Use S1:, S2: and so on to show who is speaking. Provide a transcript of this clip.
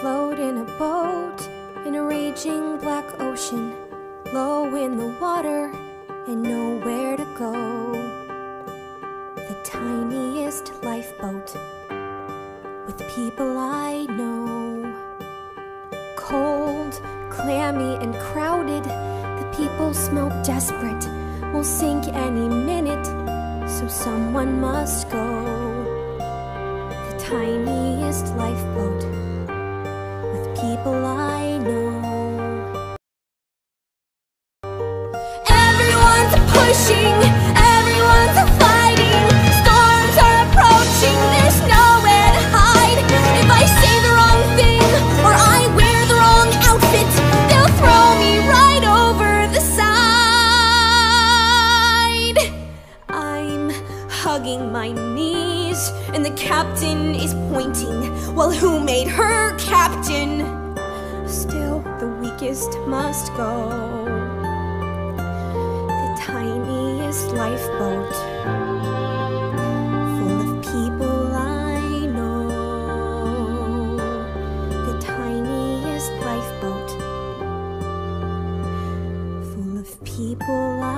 S1: float in a boat in a raging black ocean, low in the water and nowhere to go. The tiniest lifeboat with people I know. Cold, clammy, and crowded, the people smell desperate, will sink any minute, so someone must go. The tiniest lifeboat hugging my knees, and the captain is pointing. Well, who made her captain? Still, the weakest must go people